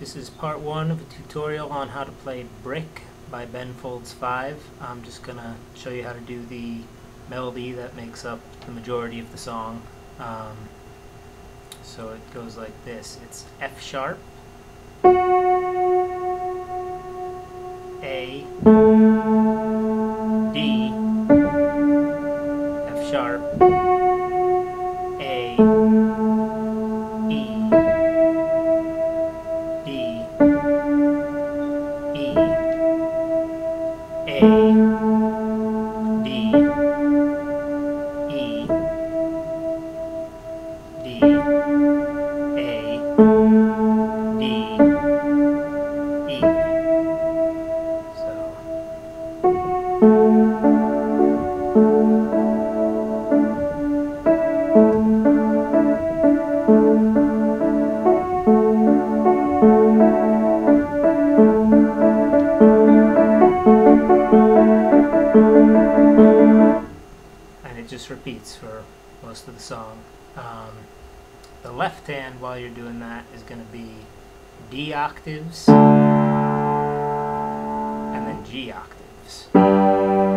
This is part one of a tutorial on how to play Brick by Ben Folds 5. I'm just going to show you how to do the melody that makes up the majority of the song. Um, so it goes like this. It's F sharp, A, D, F sharp, just repeats for most of the song. Um, the left hand while you're doing that is going to be D octaves and then G octaves. With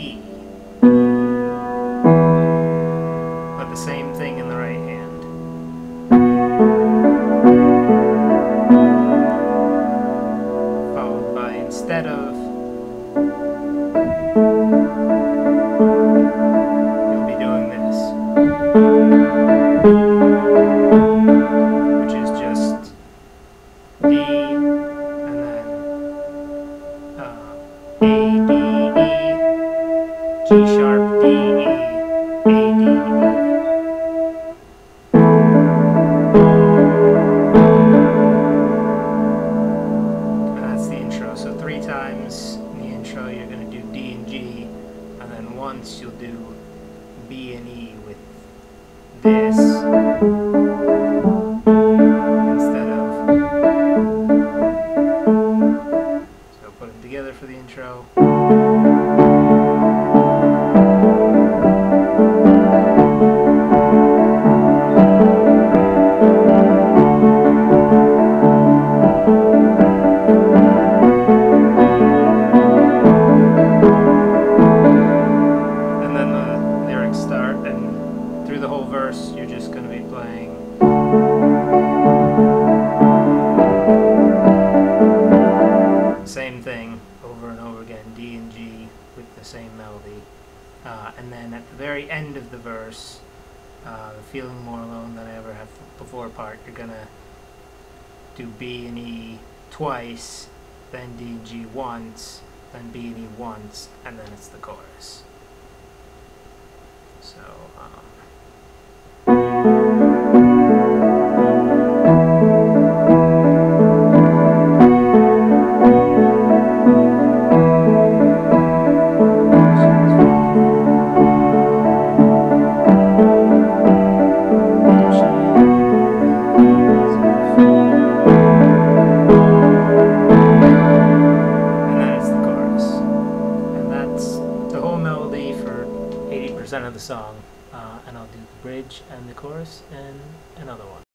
E. But the same thing in the right hand. Followed by instead of you'll be doing this. Times in the intro you're gonna do D and G, and then once you'll do B and E with this verse, you're just going to be playing. Same thing over and over again, D and G with the same melody. Uh, and then at the very end of the verse, uh, feeling more alone than I ever have before part, you're going to do B and E twice, then D and G once, then B and E once, and then it's the chorus. So, um, 80% of the song. Uh, and I'll do the bridge and the chorus and another one.